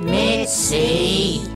Mitzi.